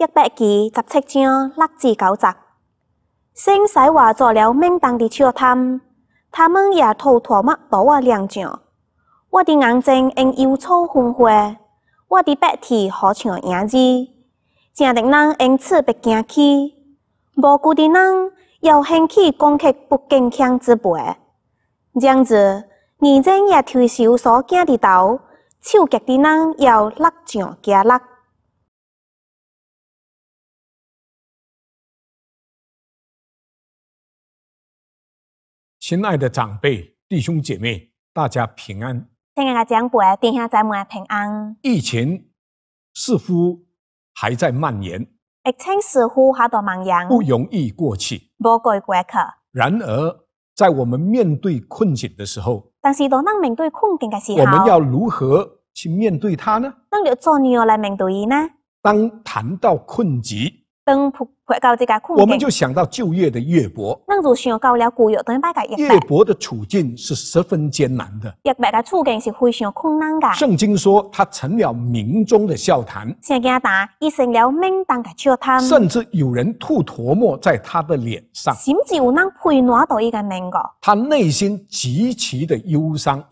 一百字，十七章，六至九节。使驶做了明当的笑谈，他们也偷脱抹宝我亮上。我的眼睛因忧愁昏花，我的白痴好像影子。正直人因此被惊起，无辜的人要掀起攻击不坚强之辈。这样子，女人也退守所惊的道，手脚的人要落上加落。亲爱的长辈、弟兄姐妹，大家平安。亲爱的长辈，天下灾民平安。疫情似乎还在蔓延，疫情似乎还在蔓延，不容易过去。不过过去。然而，在我们面对困境的时候，但是当我们面对困境的时候，我们要如何去面对它呢？我要作如来面对呢？当谈到困境。我们就想到就业的约伯，月伯的处境是十分艰难的。圣经说他成了民中的笑谈，甚至有人吐唾沫在他的脸上。甚至有人配暖到一个冷个。他内心极其的忧伤，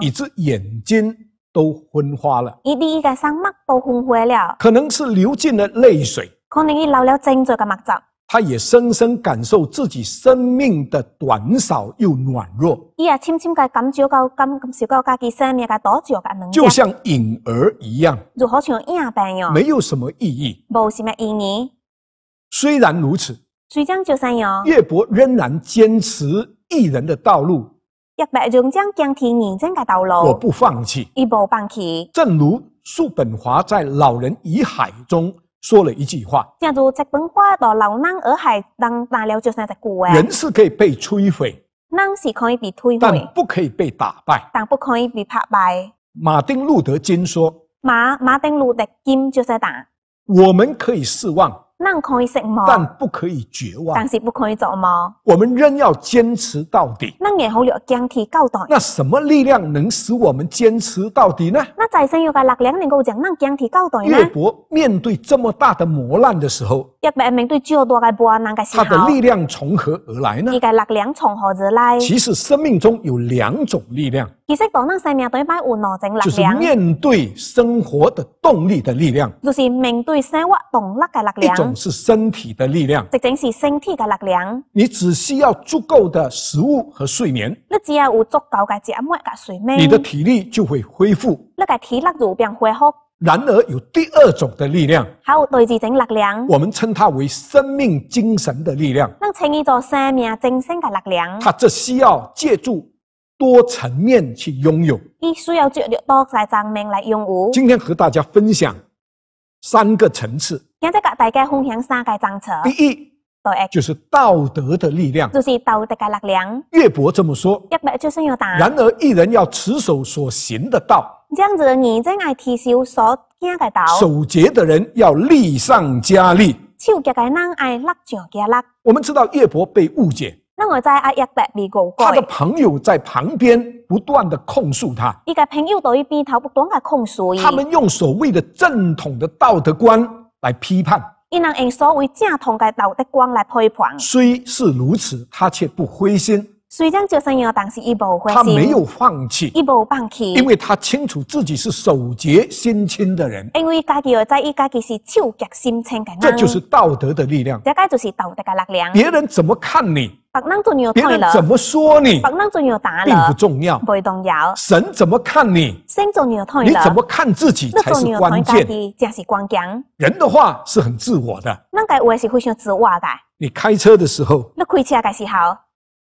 以致眼睛。都昏花了，伊啲依家生乜都昏花了，可能是流尽了泪水，可能伊流了真足嘅墨汁。他也深深感受自己生命的短少又软弱。伊也深深嘅感受个今今时到家己生命嘅多少嘅能。就像婴儿一样，就好像婴儿一样，没有什么意义，冇什么意义。虽然如此，虽然就怎样，叶伯仍然坚持艺人的道路。一百种将坚持认真的道路，我不放弃，一步放弃。正如叔本华在《老人与海》中说了一句话：“正如叔本华在《老人与海》中打了就三十句啊。”人是可以被摧毁，人是可以被摧毁，但不可以被打败，但不可以被打败。马丁路德金说：“马马丁路德金就是打。”我们可以失望。咱可以但不可以绝望，但是不可以做梦。我们仍要坚持到底。那眼好要坚持到底。那什么力量能使我们坚持到底呢？那再生要个力量能够让咱坚持交代呢？越国面对这么大的磨难的时候，越国面对这么大的磨难的时候，他的力量从何而来呢？这个力量从何而来？其实生命中有两种力量。其实，当人生面对摆有两种力量，就是面对生活的动力的力量，就是面对生活动力的力量。是身体的力量，直正是身体的力量。你只需要足够的食物和睡眠，你只要有足够的食物和睡眠，你的体力就会恢复，你的体力就变恢复。然而有第二种的力量，还有对直正力量，我们称它为生命精神的力量，咱称一做生命精神的力量。它这需要借助多层面去拥有，伊需要借助多在层面来拥有。今天和大家分享三个层次。今仔教大家分享三个章程。第一，就是道德的力量，就是道德的力量。岳伯这么说，一百就算要大。然而，一人要持守所行的道。这样子，你子爱剃修所行的道。守节的人要立上加立。守节的人爱立上加立。我们知道岳伯被误解。那我知啊，一百未过关。他的朋友在旁边不断的控诉他。一个朋友在一边头不断嘅控诉。他们用所谓的正统的道德观。来批判，伊能用所谓正统嘅道德观来批判。虽是如此，他却不灰心。虽然做生意，但是一有放弃，一步放弃，因为他清楚自己是手洁心清的人。因为家己在，伊家己是手洁心清的。人，这就是道德的力量。这该就是道德的力量。别人怎么看你？别人怎么说你？别人怎么打你？并不重要，不重要。神怎么看你？怎看你怎么看自己才是关键。人的话是很自我的。那个话是非常自我的。你开车的时候？那开车的时候。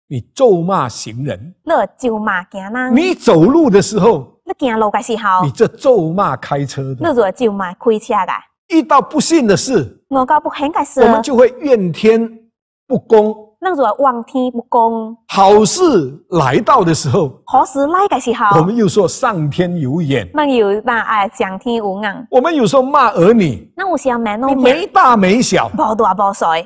你咒骂行人，那咒骂行人；你走路的时候，那行路的时候；你这咒骂开车的，你这咒骂开车的；遇到不幸的事，我们就会怨天不公，那们就会天不公。好事来到的时候，何时来的时候，我们又说上天有眼，有天我们有时候骂儿女，那我想你没大没小，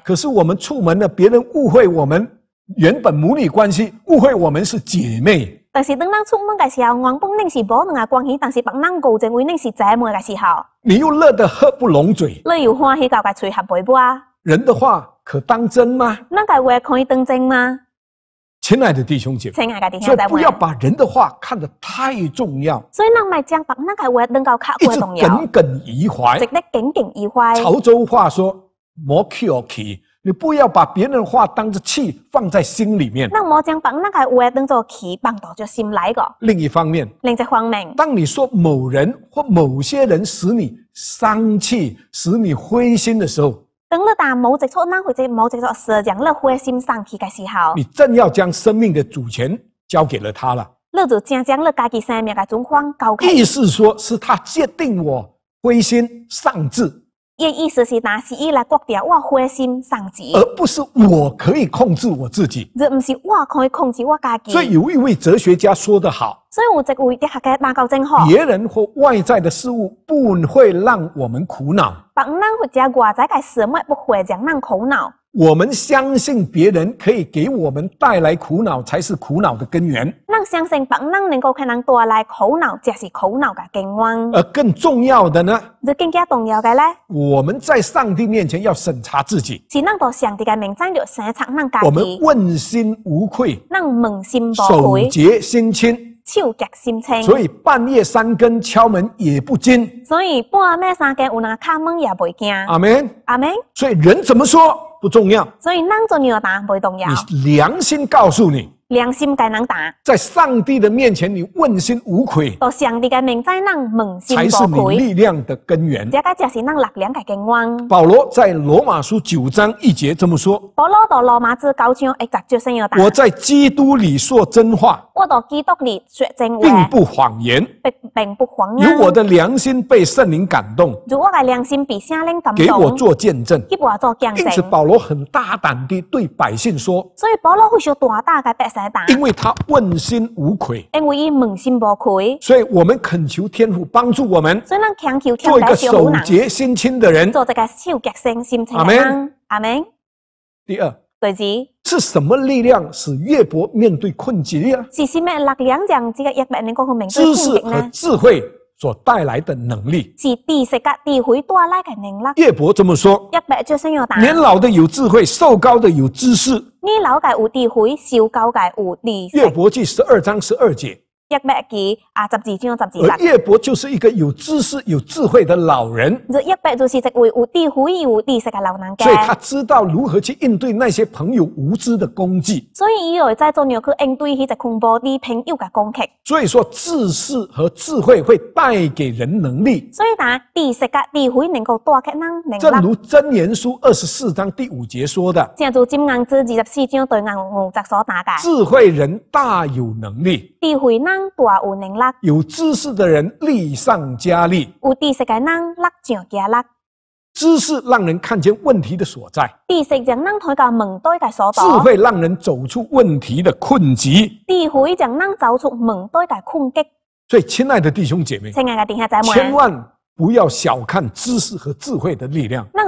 可是我们出门了，别人误会我们。原本母女关系误会，我们是姐妹。但是等咱出门的时候，原本恁是婆娘的关系，但是别人告称为恁是姐妹的时候，你又乐得合不拢嘴。你又欢喜到个嘴合不啊？人的话可当真吗？那个话可以当真吗？亲爱的弟兄姐，妹，亲爱的所以不要把人的话看得太重要。所以咱买酱，把那个话能够刻骨重要。耿耿于怀，值得耿耿于怀。潮州话说，莫 k e 你不要把别人的话当作气放在心里面。那么将别人个话当做气放到只心里个。另一方面，另一方面，当你说某人或某些人使你生气、使你灰心的时候，等你但某只错，哪或者某只只事将你灰心丧气的时候，你正要将生命的主权交给了他了。你就正将你自己生命的状况交给意思说，是他决定我灰心丧志。伊意思是拿西伊来割掉，我灰心丧志，而不是我可以控制我自己。这不是我可以控制我家己。所以有一位哲学家说得好。所以有一位哲学家讲得好。别人或外在的事物不会让我们苦恼。别人或者外在的事物不会让人苦恼。我们相信别人可以给我们带来苦恼，才是苦恼的根源。那相信别人能够给人带来苦恼，才是苦恼的根源。而更重要的呢？你更加重要的呢？我们在上帝面前要审查自己，是那么上帝的名章要生产哪家？我们问心无愧，能扪心不愧，守节心清。手脚心清，所以半夜三更敲门也不惊。所以半夜三更有人敲门也不惊。阿门阿门。所以人怎么说不重要。所以男左女右当然不重要。你良心告诉你。良心该能打，在上帝的面前你问心无愧。在上帝嘅面前，人问心无愧，才是你力量的根源。这个就是咱力量嘅根源。保罗在罗马书九章一节这么说：，保罗在罗马书九章一节就想要打。我在基督里说真话，我在基督里说真话，并不谎言，并不谎言。如我的良心被圣灵感动，如我的良心被圣灵感动，给我做见证，给我做见证。因此，保罗很大胆地对百姓说：，所以保罗会想大胆嘅百姓。因为他问心无愧，因为伊问心无愧，所以我们恳求天父帮助我们，所以求天父做一个守节心清的人。做个守心阿门，阿门。第二，是什么力量使岳伯面对困境？是什么力量？让这个一百年过去，明知识和智慧。所带来的能力是知识个智慧带来的能力。叶伯这么说：一百最想要打年老的有智慧，瘦高的有知识。你老的有智慧，瘦高的有知识。叶伯记十二章十二节。一百几啊，十二章，十二十。而叶伯就是一个有知识、有智慧的老人。这一百就是一位有智慧、有知识的老人家。所以他知道如何去应对那些朋友无知的攻击。所以以后在做你要去应对迄个恐怖的朋友的攻击。所以说，知识和智慧会带给人能力。所以，呾智慧、智慧能够带给人能力。正如《真言书》二十四章第五节说的。正如《金刚经》二十四章对银五杂所打嘅智慧人大有能力，智慧能。有知识的人力上加力，有知识的人力上加力。知识让人看见问题的所在，知识让人看到问题的所在。智慧让人走出问题的困局，智慧让人走出问题的困局。所以，亲爱的弟兄姐妹，千万不要小看知识和智慧的力量。那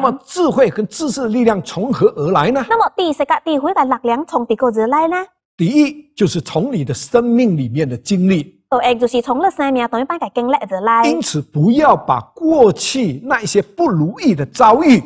么，智慧跟知识的力量从何而来呢？那么，知识、智慧的力量从哪个而来呢？第一，就是从你的生命里面的经历，第二就是从你生命当中把经历来。因此，不要把过去那一些不如意的遭遇，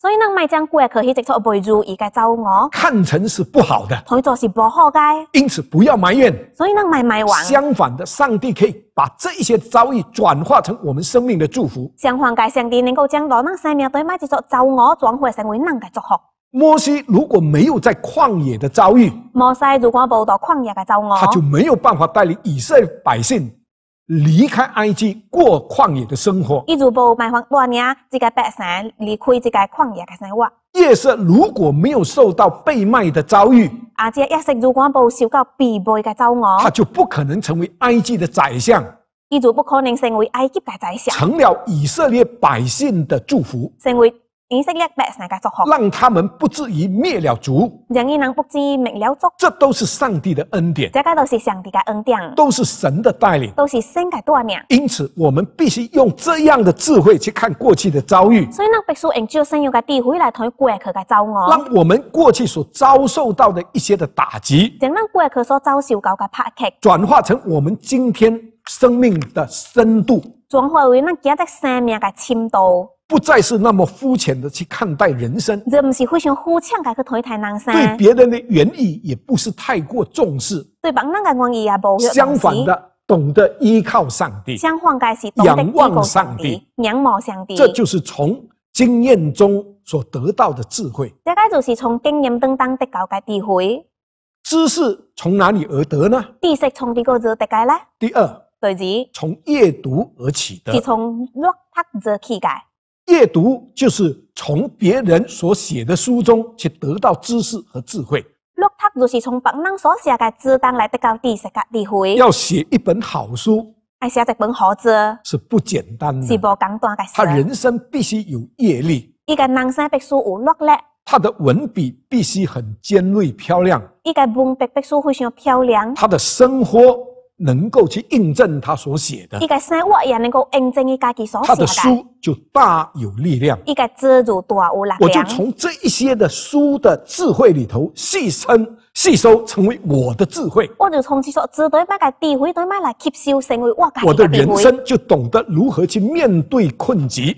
所以咱卖将过去迄只撮不如意个遭遇看成是不好的，同做是不好个。因此，不要埋怨。所以咱卖埋怨。相反的，上帝可以把这一些遭遇转化成我们生命的祝福。相反，个上帝能够将咱那生命当中买只撮遭遇转化成为咱个祝福。摩西如果没有在旷野的遭遇，摩西如果不到旷野的遭遇，他就没有办法带领以色列百姓离开埃及，过旷野的生活。伊如果不迈荒多年，这个百姓离开这个旷野的生活。夜色如果没有受到被卖的遭遇，这亚设如果不受到被卖的遭遇，他就不可能成为埃及的宰相。伊就不可能成为埃及的宰相，成了以色列百姓的祝福，成为。让他们不至于灭了族。这都是上帝的恩典。都是神的带领。因此，我们必须用这样的智慧去看过去的遭遇。让我们过去所遭受到的一些的打击，转化成我们今天生命的深度，转化为咱今日生命嘅深度。不再是那么肤浅的去看待人生，这不是非常肤浅，的去睇睇人生。对别人的原意也不是太过重视，对别人的原意也无。相反的，懂得依靠上帝，相反的是仰望上帝，仰望上帝。这就是从经验中所得到的智慧。这个就是从经验当中得到的智慧。知识从哪里而得呢？知识从哪二个得来呢？第二，对子，从阅读而起的，是从阅读而起解。阅读就是从别人所写的书中去得到知识和智慧。落笔就是从别人所写的书当来得到知识和智慧。要写一本好书，要写一本好书是不简单，的，是不简单的。他人生必须有阅历，一个南生必须有阅历。他的文笔必须很尖锐漂亮，一个文笔必须非常漂亮。他的生活。能够去印证他所写的，他的书就大有力量。我就从这一些的书的智慧里头，细收、吸收成为我的智慧。我就从这说，这多买个智慧，多买来吸收成为我的我的人生就懂得如何去面对困局。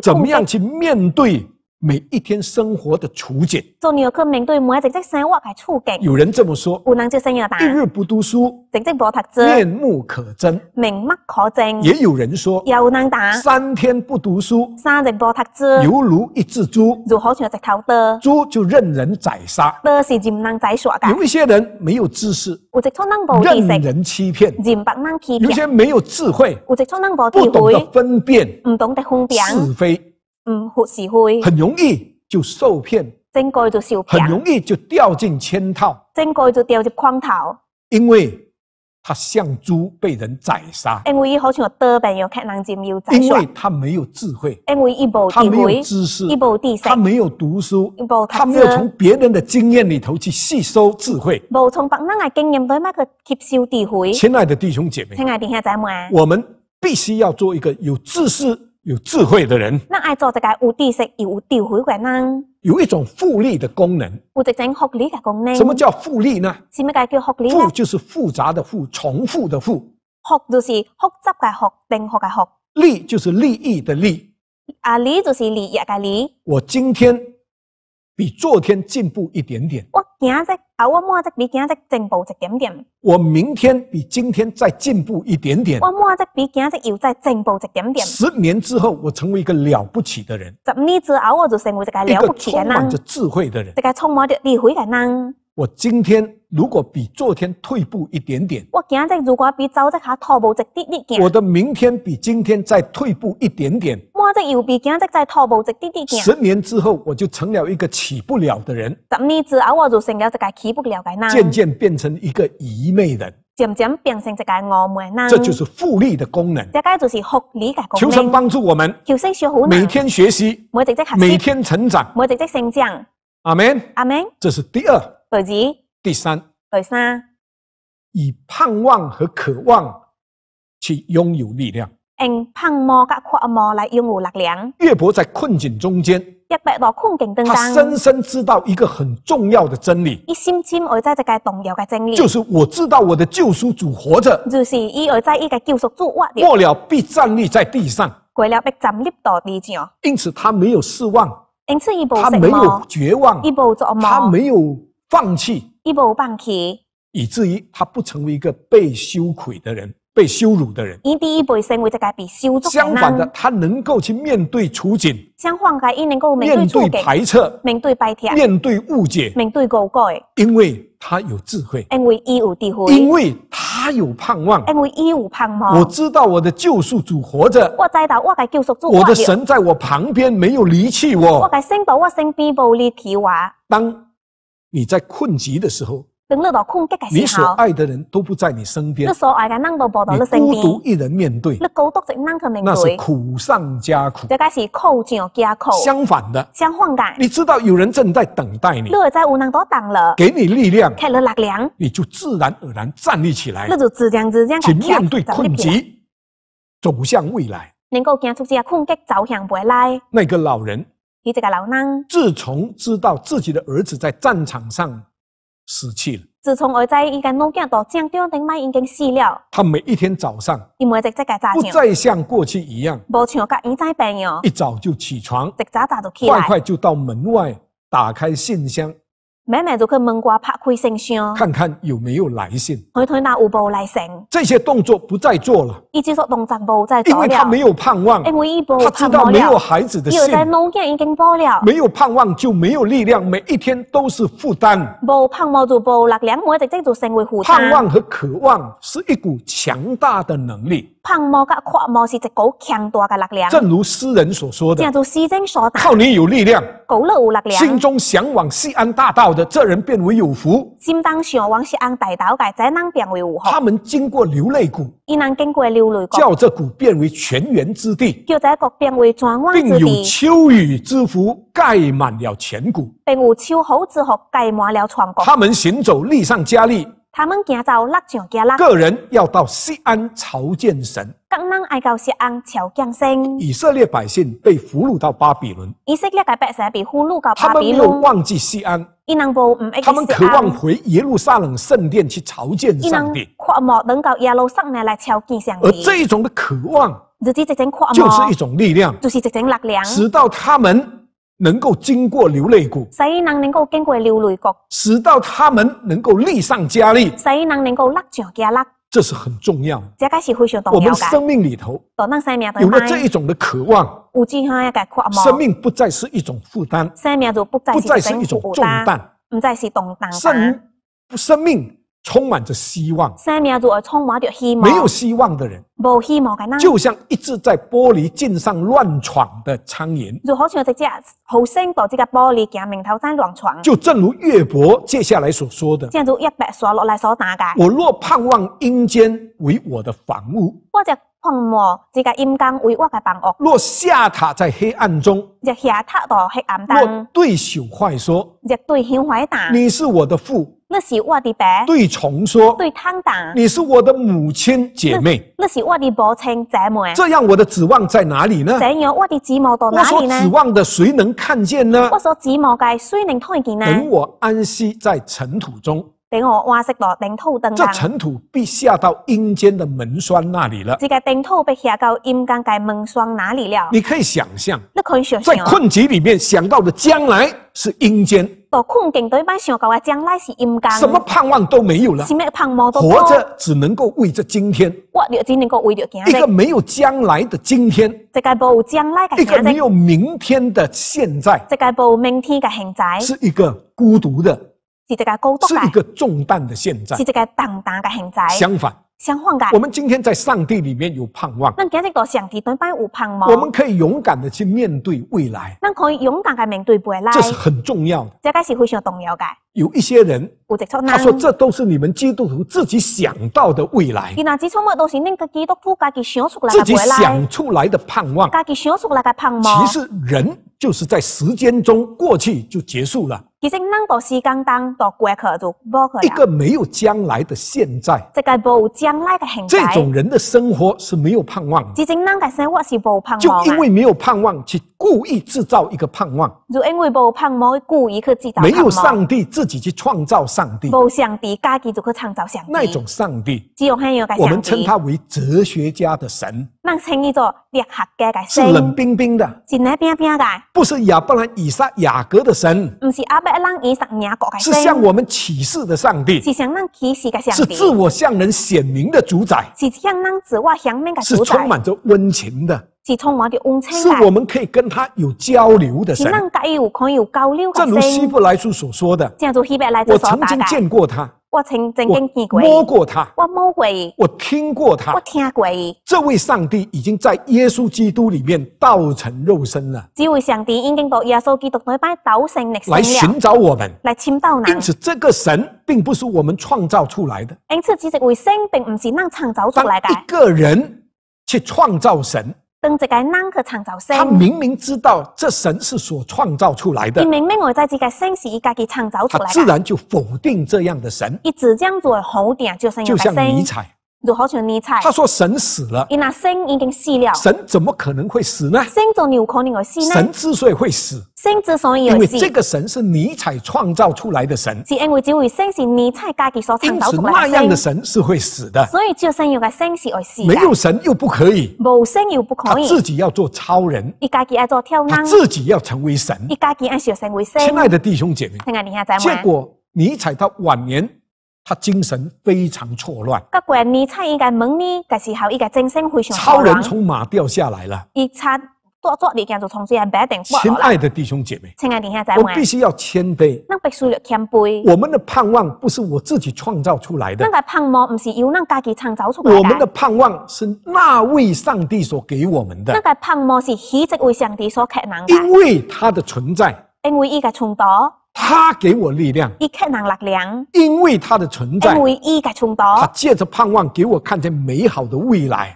怎么样去面对？每一天生活的处境，做女儿去面对每一日生活嘅处境。有人这么说，有人就生有胆。一日不读书，一日无读书，面目可憎，面目可憎。也有人说，有人答，三天不读书，三日无读书，犹如一只猪，如何像一石头的？猪就任人宰杀。的是任人宰杀嘅。有一些人没有知识，有只聪明无任人欺骗，任白人欺骗。有些没有智慧，有只聪明无智慧，不懂得分辨，唔懂得分辨是非。嗯，学智慧很容易就受骗，真该就受很容易就掉进圈套，真该就掉进框套，因为他像猪被人宰杀，因为他没有智慧，因为一步智慧，它没有知识，一步知识，它没有读书，一步读没有从别人的经验里头去吸收智慧，无从别人嗌经验里面去吸收智慧。亲爱的弟兄姐妹，亲爱的弟兄姐妹，我们必须要做一个有知识。有智慧的人，那爱做一个有知识有智慧的人，有一种复利的功能，有一种复利的功能。什么叫复利呢？什么叫做复利复就是复杂的复，重复的复；，复就是复杂的复，重复的复。利就是利益的利，啊，利就是利益的利。我今天。比昨天进步一点点，我今日啊，我满日比今日进步一点点。我明天比今天再进步一点点，我明日比今日又再进步一点点。十年之后，我成为一个了不起的人。十年之后，我就成为一个了不起的人。充满着智慧的人。一个充满着智慧的人。我今天如果比昨天退步一点点，我今日如果比早再下退步一点点，我的明天比今天再退步一点点，我再又比今日再退步一点点。十年之后，我就成了一个起不了的人。十年之后，我就成了一个起不了的人，渐渐变成一个愚昧人，渐渐变成一个愚昧人。这就是复利的功能。这个就是复利的功能。求神帮助我们，每天学习，每天成长，每天成长。阿门，阿门。这是第二。第三，第三，以盼望和渴望去拥有力量。用盼望甲渴望来拥有力量。岳伯在困境中间，一百道困境当中，他深深知道一个很重要的真理。一深深而在这个动摇的真理，就是我知道我的救赎主活着。就是伊而在一个救赎主活着。过了必站立在地上。过了必站立到地上。因此他没有失望。因此一步什么？他没有绝望。一步做阿毛，他没有。放弃，一步放弃，以至于他不成为一个被羞愧的人、被羞辱的人。相反的，他能够去面对处境，面对排斥，面对误解，面对误解，因为他有智慧，因为他有盼望。我知道我的救赎主活着，我的神在我旁边，没有离弃我。当你在困局的时候，你所爱的人都不在你身边，你孤独一人面对，那是苦上加苦。这是苦上加苦。相反的，你知道有人正在等待你，在多等了，给你力量，了你就自然而然站立起来，去面对困局，走向未来。能够看出这困局走向未来。那个老人。一个老人，自从知道自己的儿子在战场上死去了，自从儿子一个两肩大将，顶麦已经死了，他每一天早上，因为在个这个早上，不再像过去一样，不像个以前一样，一早就起床，一早早就起来，快快就到门外打开信箱。每每就去门挂拍开信箱，看看有没有来信。看他有无来信。这些动作不再做了。一直说动作步再做因为他没有盼望。因为伊无他知道没有孩子的信。伊个脑筋已经破了。没有盼望就没有力量，每一天都是负担。无盼望就无力量，我直接就成为负担。盼望和渴望是一股强大的能力。盼望甲渴望是一股强大的力量。正如诗人所说的。正如诗经所谈。靠你有力量。有力量。心中向往西安大道的这人变为有福。心丹向往西安大道的这人变为有福。他们经过流泪谷，伊能经过流泪谷，叫这谷变为泉源之地，叫这谷变为转弯之地，并有秋雨之福盖满了全谷，并有秋毫之福盖满了全谷。他们行走力上加力。他们行走，拉上家拉。个人要到西安朝见神。江南爱到西安朝见神。以色列百姓被俘虏到巴比伦。以色列个百姓被俘虏到巴比伦。他们没有忘记西安。他们渴望回耶路撒冷圣殿去朝见上帝。渴望等到耶路撒冷来朝见上帝。而这种的渴望，渴望，就是一种力量，就是一种力量，直到他们。能够经过流泪谷，使人能够经过流泪谷，使到他们能够力上加力，使人能够力上加力，这是很重要。这个是非常重要的。我们生命里头，有了这一种的渴望，生命不再是一种负担，生命就不再是一种重担，不再是重担。生，生命。充满着希望，没有希望的人，就像一直在玻璃镜上乱闯的苍蝇。就好像直接后生到这个玻璃镜面头上乱闯。就正如岳伯接下来所说的：“我若盼望阴间为我的房屋，或者。荒漠，这个阴暗为我的房屋。若下榻在黑暗中，若下到黑暗中，对朽坏说，若对朽坏谈，你是我的父，那是我的爸。对虫说，对苍谈，你是我的母亲姐妹，那是我的母亲姐妹。这样我的指望在哪里呢？这样我的指望到哪里呢？我说指望的谁能看见呢？我说指望该谁能看见呢？等我安息在尘土中。顶我挖色头，顶土登山。这尘土被下到阴间的门栓那里了。这个顶土被下到阴间个门栓哪里了。你可以想象，你可以想象，在困局里面想到的将来是阴间。哦，困境对吧？想到的将来是阴间。什么盼望都没有了。什么盼望都活着只能够为着今天。活着只能够为着今天。一个没有将来的今天。一个没有明天的现在。一个没有明天的现在。是一个孤独的。是一个重担的现在，是一个重担的现在。相反，相反的，我们今天在上帝里面有盼望。那今日到上帝台班有盼望。我们可以勇敢的去面对未来。那可以勇敢的面对未来。这是很重要的。这个是非常重要的。有一些人，他说这都是你们基督徒自己想到的未来。那这全部都是恁个基督徒自己想出来来自己想出来的盼望。自己想出来的盼望。其实人就是在时间中过去就结束了。其实那么多时间当个过去都冇可一个没有将来的现在，这个冇有将来的现在，这种人的生活是没有盼望。其实人嘅生活是冇盼望。就因为没有盼望，去故意制造一个盼望。就因为冇盼望，故意去制造没有上帝自己去创造上帝。冇上帝，家己就去创造上帝。那种上帝，只有喺有个世我们称他为哲学家的神。那称佢做哲学家的神。是冷冰冰的。是冷冰冰的，不是亚伯兰、以撒雅各的神。不是阿伯。伊是向我们启示的上帝，是向我启示的上帝，是自我向人显明的主宰，是向我自我显明的主宰，是充满着温情的，是充满着温情，是我们可以跟他有交流的神，是人可以有交流正如希伯来书正如希伯来书所说的，我曾经见过他。我曾曾经见过，摸过他，我摸过，我听过他，我听过。这位上帝已经在耶稣基督里面道成肉身了。这位上帝已经到耶稣基督那边斗胜逆神来寻找我们，来签到呢。因此，这个神并不是我们创造出来的。因此，这识回升并不是呢创造出来的。一个人去创造神。等这个男去创造神，他明明知道这神是所创造出来的。你明明我在这个神是自己创造出来的。他自然就否定这样的神。一直这样做红点，就是就像尼采。就好像尼采，他说神死了，因那星已经死了。神怎么可能会死呢？星总有可能会死。神之所以会死，星之所以有死，因为这个神是尼采创造出来的神，是因为这位星是尼采家己所创造出来的。但那样的神是会死的，所以就想有个星是会死。没有神又不可以，无神又不可以，自己要做超人，自己要做跳高，自己要成为神，自己要成为神。亲爱的弟兄姐妹，看看你现在吗？结果尼采他晚年。他精神非常错乱。个管理猜伊个门呢？但是后伊个精神非常错超人从马掉下来了。一擦，多做物件就从水还白定。亲爱的弟兄姐妹，亲爱的弟兄姐妹，我必须要谦卑。那必须谦卑。我们的盼望不是我自己创造出来的。那个盼望不是由咱家己创造出来的。我们的盼望是那位上帝所给我们的。那个盼望是喜，这位上帝所刻难的。因为他的存在。因为伊个存在。他给我力量，因为他的存在，他借着盼望给我看见美好的未来。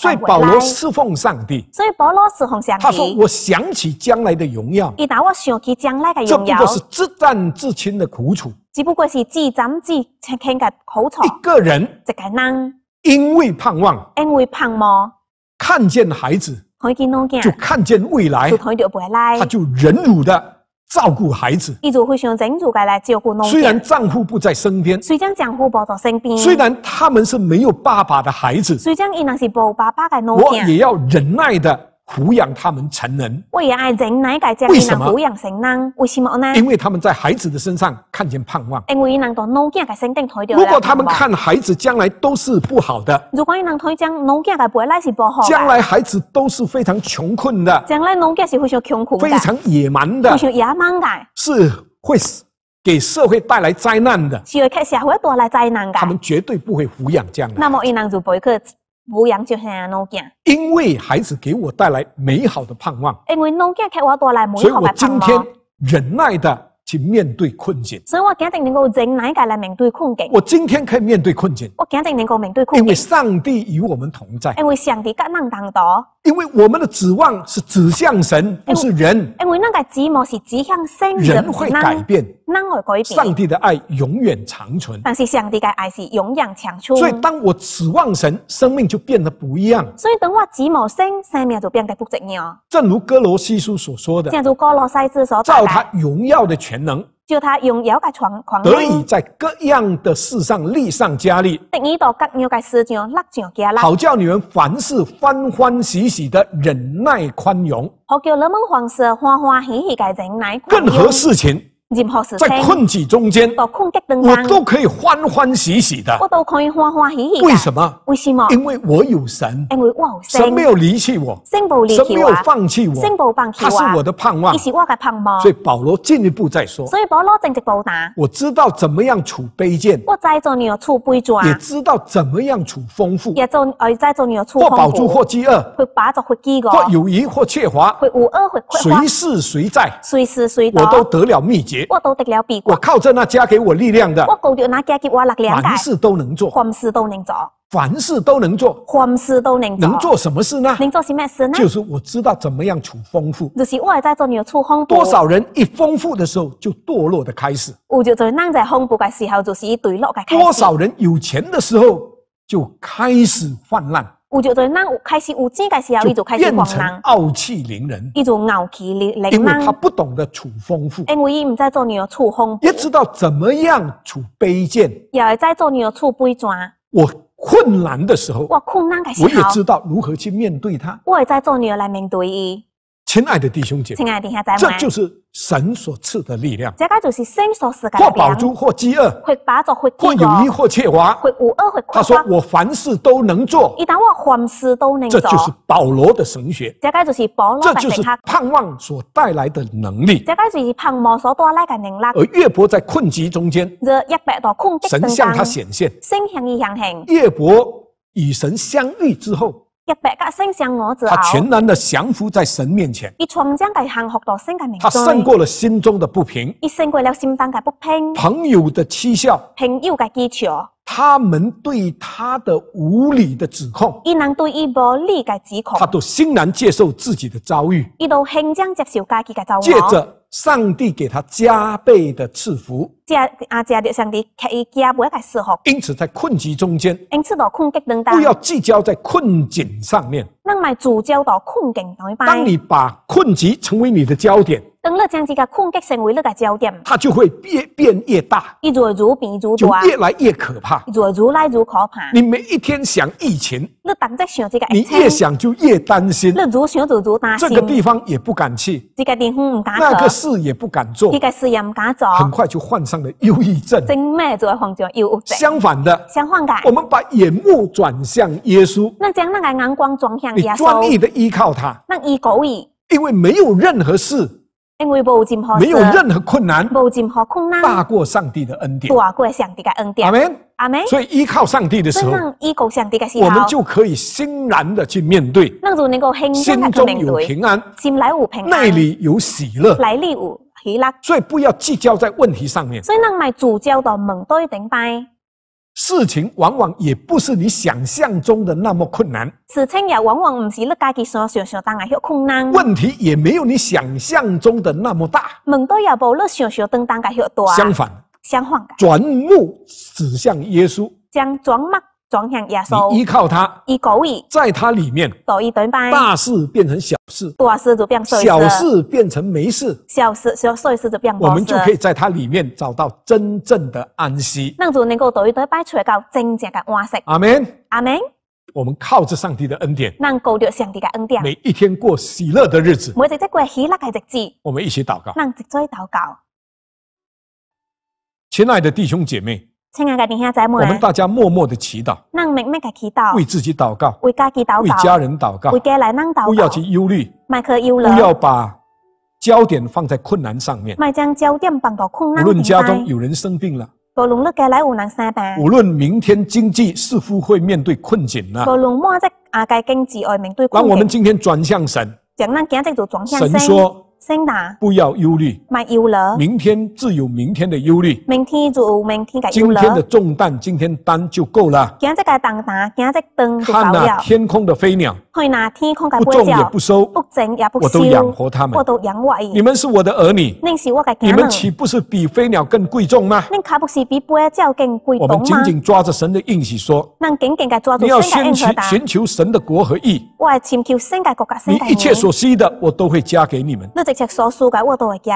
所以保罗侍奉上帝，所以保罗侍奉上帝。他说：“我想起将来的荣耀。”我想起将来这不过是自战自清的苦楚。只不过是自甘自清的苦楚。一个人一个人，因为盼望，因为盼望看见孩子，看看见见就未来，就看见未来，他就忍辱的。照顾孩子，伊就会想整做该来照顾侬。虽然丈夫不在身边，虽然丈夫不在身边，虽然他们是没有爸爸的孩子，虽然伊那是无爸爸的囡我也要忍耐的。抚养他们成人，为什么？因为他们在孩子的身上看见盼望。如果他们看孩子将来都是不好的，将来孩子都是非常穷困的，非常野蛮的，是会给社会带来灾难的。他们绝对不会抚养将来。抚养就吓脑筋，因为孩子给我带来美好的盼望。因为脑筋给我带来美好的盼望，所以我今天忍耐的去面对困境。所以我今天能够忍耐下来面对困境。我今天可以面对困境，我今天能够面对困境。因为上帝与我们同在。因为上帝我们同在。因为我们的指望是指向神，不是人。因为那个指望是指向神人会改变，能会改变。上帝的爱永远长存。但是上帝的爱是永远长存。所以当我指望神，生命就变得不一样。所以等我指望神，生命就变得不一样。正如哥罗西书所说的。正如哥罗西斯所。照他荣耀的全能。就他用柔和狂宽得以在各样的事上力上加力。好叫你们凡事欢欢喜喜的忍耐宽容。好叫你们凡事欢欢喜喜的忍耐宽容。任何事情。在困境中间，我都可以欢欢喜喜的。我都可以欢欢喜喜。为什么？为什么？因为我有神。因为我有神。神没有离弃我。神没有放弃我。他是我的盼望。他是我的盼望。所以保罗进一步再说。所以保罗进一步说。我知道怎么样储卑贱。我在做你要储卑贱。也知道怎么样储丰富。也做呃这样做你要储丰富。或饱足或饥饿。或饱足或饥饿。或有余或缺乏。或无饿或缺乏。随时随在。随时随在。我都得了秘诀。我都得了比。我靠着那加给我力量的。我高吊拿加给我力量。凡事都能做。凡事都能做。凡事都能做。凡事都能。做。能做什么事呢？能做什么事呢？就是我知道怎么样处丰富。就是我也在做你的处丰富。多少人一丰富的时候就堕落的开始。我就在人在丰富的时候就是一堆落的开始。多少人有钱的时候就开始泛滥。有就做，咱有开始有钱的时候，伊就开始狂人，伊就傲气凌人。因为他不懂得处丰富，因为伊唔在做你的处丰富，也知道怎么样处卑贱，也会在做你的处卑贱。我困难的时候，我困难的时候，我也知道如何去面对他，我也在做你的来面对伊。亲爱的弟兄姐妹，亲爱的这就是神所赐的力量。这个就是神所赐的力量。或饱足，或饥饿；或有余，或缺乏；或或无他说我凡事都能做，一旦我凡事都能做，这就是保罗的神学。这个就是保罗的神学。盼望所带来的能力。这个就是盼望所带来的能力。而约伯在困局中间，一百多困神向他显现。约伯与神相遇之后。子他全然的降服在神面前，他胜过了心中的不平，他胜过了心中的不平。朋友的讥笑，朋友的讥笑，他们对他的无理的指控，他都欣然接受自己的遭遇，他都欣然接受自己的遭遇。着上帝给他加倍的赐福。加啊加，的上帝加，倍要开始因此，在困局中间，因此，罗困境当中，不要聚焦在困境上面。咱咪聚焦到困境台。当你把困局成为你的焦点。等你将这个空隙成为那个焦点，它就会越变越大。一若如变如大，就越来越可怕。若如来如可怕，你每一天想疫情，你这个你越想就越担心。你如想就如担心，这个地方也不敢去，这个地方不敢去，那个事也不敢做，这个事也不敢做。很快就患上了忧郁症。真咩在患上忧郁？相反的，相反的，我们把眼目转向耶稣。那将那个眼光转向耶稣，专一的依靠他。那依够依，因为没有任何事。因为无任何困难，无任何困难大过上帝的恩典，大过上帝的恩典。阿门，阿门。所以依靠上帝的时候，我们就可以欣然的去面对，那能够心中有平安，心来无平安，内里有喜乐。来所以不要计较在问题上面。所以那买主的门都拜。事情往往也不是你想象中的那么困难。事情也往往唔是你家己所想想当个许困难。问题也没有你想象中的那么大。问题也无你想象当当个许大。相反，相反个。转目指向耶稣。将转目。转向耶稣，依靠他，在他里面，大事变成小事，大事就变小事变成没事，小事小事就变事。我们就可以在他里面找到真正的安息。那就能够在礼拜找到真正的安息。阿门，阿门。我们靠着上帝的恩典，能靠着上帝的恩典，每一天过喜乐的日子。每一天过喜乐的日子。我们一起祷告，能一起祷告。亲爱的弟兄姐妹。亲爱的弟兄姊妹，我们大家默默的祈祷，为自己祷告，为家祈祷，为家人祷告，不要去忧虑，不要把焦点放在困难上面。无论家中有人生病了，无论明天经济似乎会面对困境了，那我们今天转向神。神说。先拿，不要忧虑。买忧虑。明天自有明天的忧虑。明天就有明天的忧虑。今天的重担，今天担就够了。今日该担担，今天日当就得了。看了天空的飞鸟。不种也不收，我都养活他们。你们是我的儿女，你们岂不是比飞鸟更贵重吗？我们紧紧抓着神的应许说：，你要先寻寻求神的国和义。你一切所需的，我都会加给你们。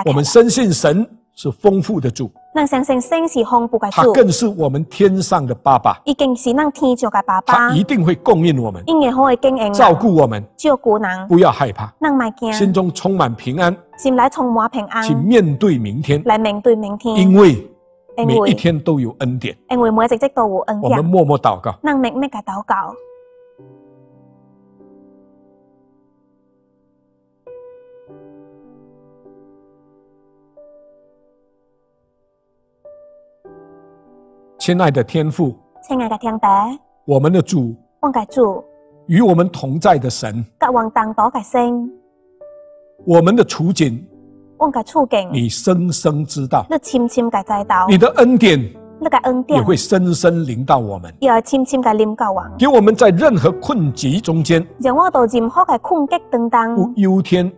我们深信神。是丰富的主，他更是我们天上的爸爸，他一定会供应我们，照顾我们，不要害怕，心中充满平安，请面对明天，因为每一天都有恩典，我们默默祷告。亲爱的天父，亲爱的天伯，我们的主，我们的主，与我们同在的神，我们的处境，你深深知道，你的恩典，也会深深临到我们，给我们在任何困局中间，不忧天。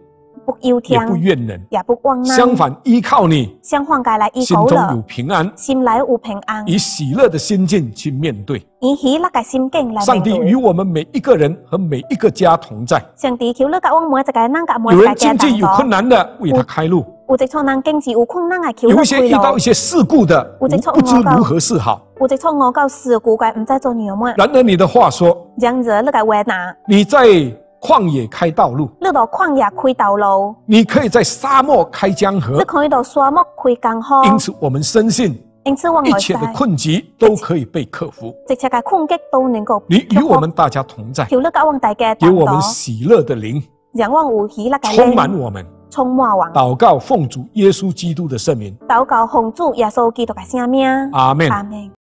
不忧天，也不怨人，也不光难。相反，依靠你，相该来心中有平安，心来有平安，以喜乐的心境去面对。以喜乐的心境来上帝与我们每一个人和每一个家同在。上帝求你，我每一个人都一个家。有人经济有困难的，为他开路。有些遇到一些事故的，不知如何是好。有些错我告事故的，不知做甚么。然而你的话说。这样子，你个为难，你在。旷野开道路，你到旷野开道路，你可以在沙漠开江河，你可以到沙漠开江河。因此，我们深信，因此我们一切的困局都可以被克服，一切的困局都能够你与我们大家同在，有我们大家我们喜乐的灵，仰望无有喜乐的充满我们，充满我们。祷告奉主耶稣基督的圣名，祷告奉主耶稣基督的圣名，阿门。